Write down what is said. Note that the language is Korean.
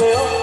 주세요.